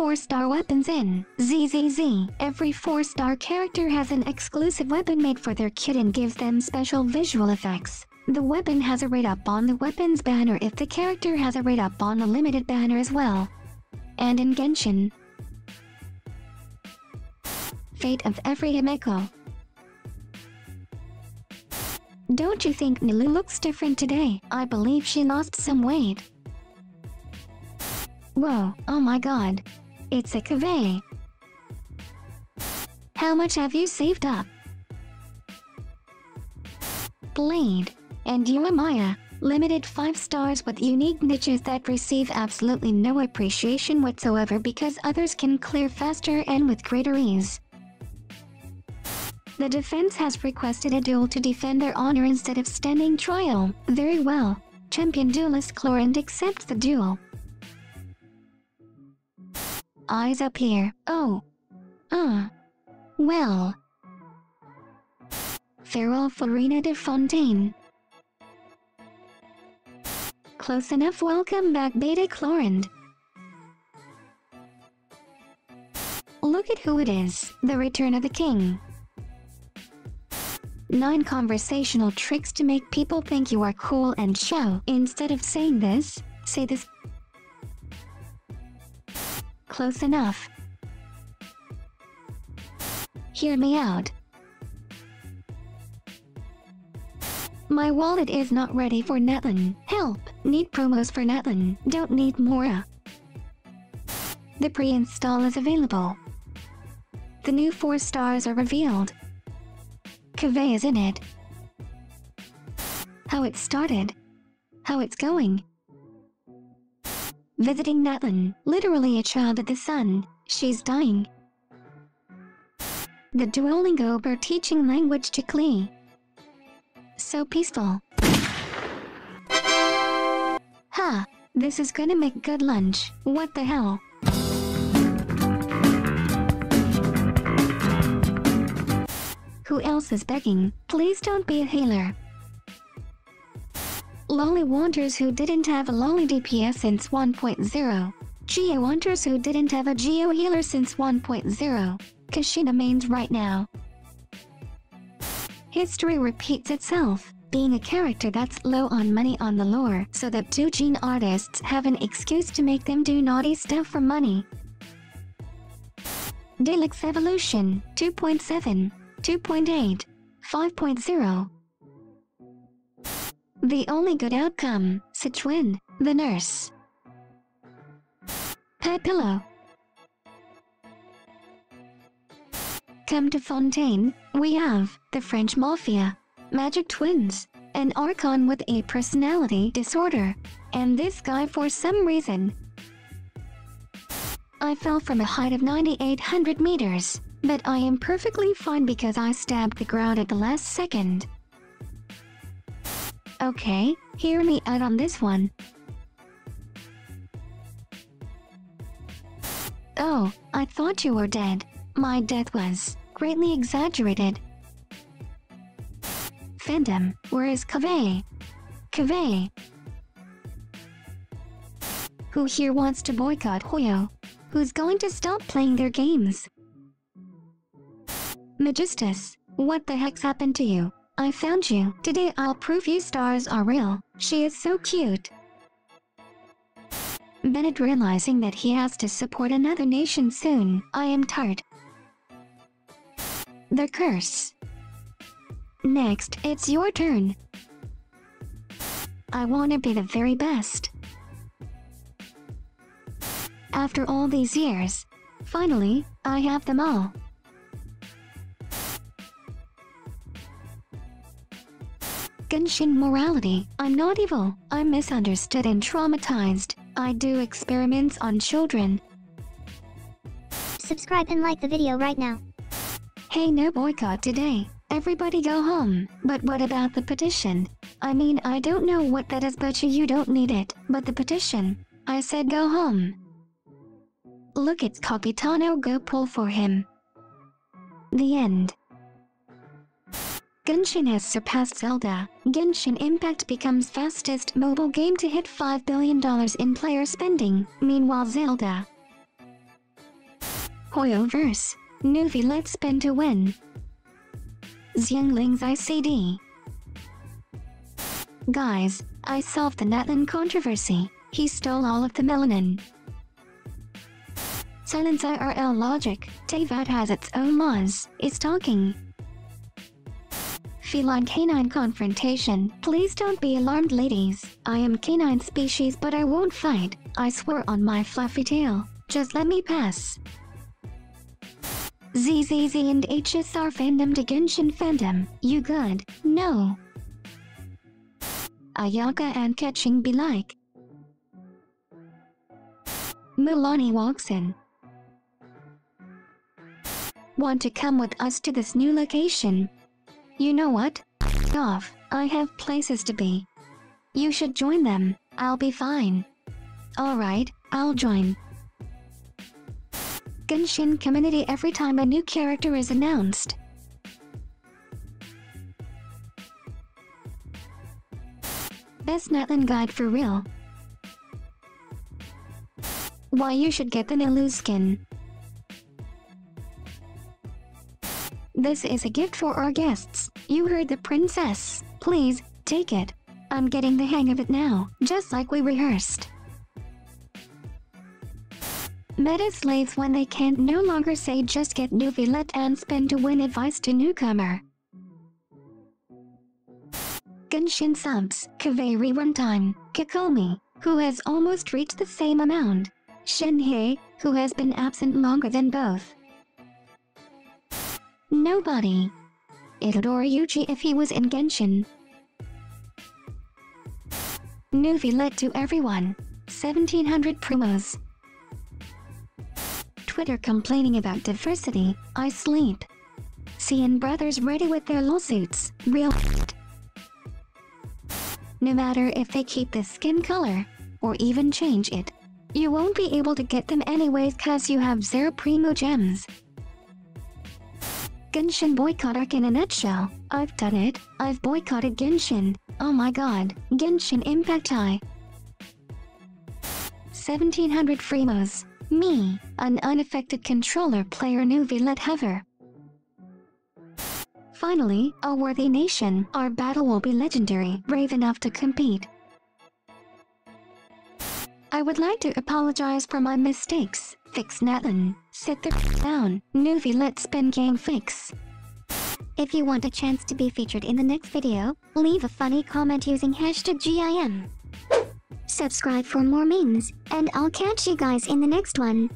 4-star weapons in ZZZ. Every 4-star character has an exclusive weapon made for their kit and gives them special visual effects. The weapon has a rate up on the weapons banner if the character has a rate up on the limited banner as well. And in Genshin, Fate of every Himeko. Don't you think Nilou looks different today? I believe she lost some weight. Whoa, oh my god. It's a Kaveh. How much have you saved up? Blade. And you. Limited 5 stars with unique niches that receive absolutely no appreciation whatsoever because others can clear faster and with greater ease. The defense has requested a duel to defend their honor instead of standing trial. Very well. Champion duelist Clorinde accepts the duel. Eyes up here. Oh. Ah. Well. Farewell Furina de Fontaine. Close enough welcome back Beta Clorinde. Look at who it is, the return of the king. 9 conversational tricks to make people think you are cool and show. Instead of saying this, say this. Close enough. Hear me out. My wallet is not ready for Natlan. Help! Need primos for Natlan. Don't need Mora. The pre-install is available. The new 4 stars are revealed. Kaveh is in it. How it started. How it's going. Visiting Natlan, literally a child of the sun. She's dying. The Duolingo are teaching language to Klee. So peaceful. Ha! This is gonna make good lunch. What the hell? Who else is begging? Please don't be a healer. Lolly Wanders who didn't have a Lolly DPS since 1.0. Geo Wanders who didn't have a Geo healer since 1.0. Kachina mains right now. History repeats itself, being a character that's low on money on the lore so that Doujin artists have an excuse to make them do naughty stuff for money. Deluxe Evolution 2.7 2.8 5.0 The only good outcome, Citrin, the nurse. Pet Pillow Come to Fontaine, we have the French Mafia, Magic Twins, an Archon with a personality disorder, and this guy for some reason. I fell from a height of 9,800 meters, but I am perfectly fine because I stabbed the ground at the last second. Okay, hear me out on this one. Oh, I thought you were dead. My death was greatly exaggerated. Fandom, where is Kaveh? Kaveh? Who here wants to boycott Hoyo? Who's going to stop playing their games? Magistus, what the heck's happened to you? I found you. Today I'll prove you stars are real. She is so cute. Bennett realizing that he has to support another nation soon. I am tired. The curse. Next, it's your turn. I want to be the very best. After all these years, finally, I have them all. Genshin morality. I'm not evil. I'm misunderstood and traumatized. I do experiments on children. Subscribe and like the video right now. Hey no boycott today. Everybody go home. But what about the petition? I mean I don't know what that is but you, don't need it. But the petition. I said go home. Look it's Capitano go pull for him. The end. Genshin has surpassed Zelda. Genshin Impact becomes fastest mobile game to hit $5 billion in player spending. Meanwhile Zelda Hoyoverse. Neuvillette's spin to win. Xiangling's ICD. Guys, I solved the Natlan controversy. He stole all of the melanin. Silence IRL logic. Teyvat has its own laws. It's talking. Feline canine confrontation. Please don't be alarmed, ladies. I am canine species, but I won't fight. I swear on my fluffy tail. Just let me pass. ZZZ and HSR fandom to Genshin fandom. You good? No. Ayaka and catching be like. Mualani walks in. Want to come with us to this new location? You know what? Off. I have places to be. You should join them. I'll be fine. Alright, I'll join. Genshin community every time a new character is announced. Best Natlan guide for real. Why you should get the Nilou skin. This is a gift for our guests. You heard the princess. Please, take it. I'm getting the hang of it now, just like we rehearsed. Meta slaves when they can't no longer say just get Neuvillette and spend to win advice to newcomer. Genshin subs, Kaveri runtime, Kokomi, who has almost reached the same amount. Shenhe, who has been absent longer than both. Nobody. Itadori Yuji if he was in Genshin. Neuvillette to everyone. 1700 primos. Twitter complaining about diversity, I sleep. CN brothers ready with their lawsuits, real No matter if they keep the skin color, or even change it, you won't be able to get them anyways cause you have zero primo gems. Genshin boycott arc in a nutshell. I've done it. I've boycotted Genshin. Oh my god. Genshin Impact High. 1700 primos. Me, an unaffected controller player Neuvillette hover. Finally, a worthy nation, our battle will be legendary, brave enough to compete. I would like to apologize for my mistakes. Fix Natlan. Sit the down. Neuvillette's spin game fix. If you want a chance to be featured in the next video, leave a funny comment using hashtag GIM. Subscribe for more memes, and I'll catch you guys in the next one.